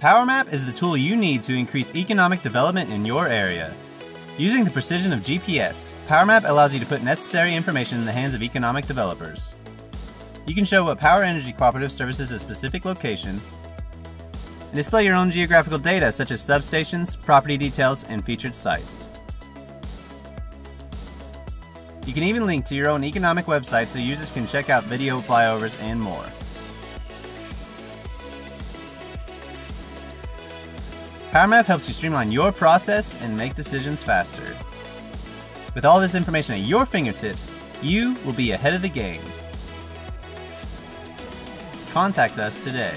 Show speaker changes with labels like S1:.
S1: PowerMap is the tool you need to increase economic development in your area. Using the precision of GPS, PowerMap allows you to put necessary information in the hands of economic developers. You can show what Power Energy Cooperative services a specific location, and display your own geographical data such as substations, property details, and featured sites. You can even link to your own economic website so users can check out video flyovers and more. PowerMap helps you streamline your process and make decisions faster. With all this information at your fingertips, you will be ahead of the game. Contact us today.